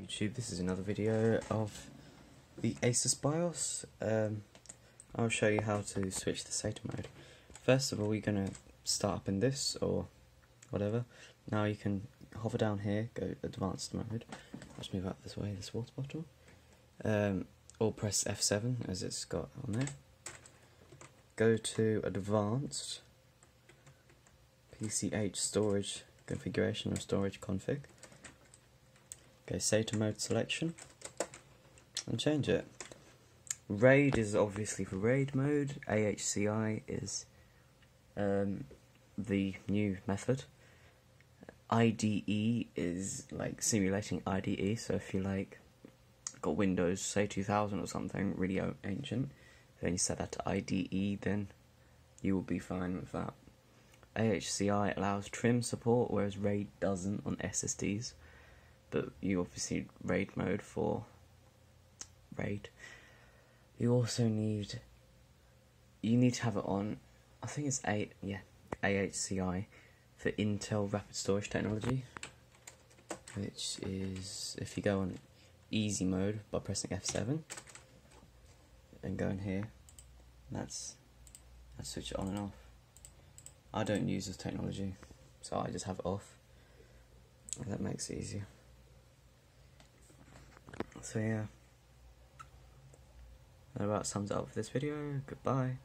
YouTube, this is another video of the Asus BIOS. Um, I'll show you how to switch the SATA mode. First of all, you're going to start up in this or whatever. Now you can hover down here, go advanced mode. Just move out this way, this water bottle. Um, or press F7 as it's got on there. Go to advanced PCH storage configuration or storage config. Go SATA mode selection and change it. RAID is obviously for RAID mode, AHCI is um, the new method. IDE is like simulating IDE, so if you like got Windows, say 2000 or something, really ancient, then you set that to IDE, then you will be fine with that. AHCI allows trim support, whereas RAID doesn't on SSDs but you obviously raid mode for raid. You also need you need to have it on. I think it's a yeah AHCI for Intel Rapid Storage Technology, which is if you go on easy mode by pressing F7 and go in here, that's that's switch it on and off. I don't use this technology, so I just have it off. That makes it easier. So yeah, that about sums it up for this video. Goodbye.